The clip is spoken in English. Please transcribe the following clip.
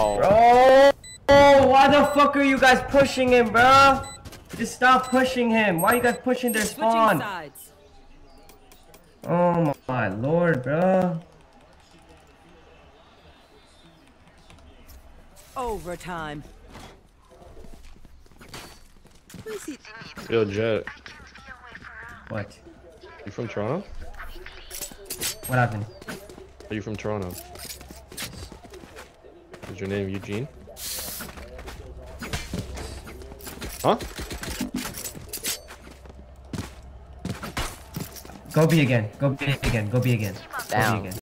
Oh. Bro! Oh, why the fuck are you guys pushing him, bro? Just stop pushing him. Why are you guys pushing their spawn? sides. Oh my lord, bro. Overtime. Yo, Jet, What? you from Toronto? What happened? Are you from Toronto? Is your name Eugene? Huh? Go B again. Go B again. Go B again. Go B Down. again.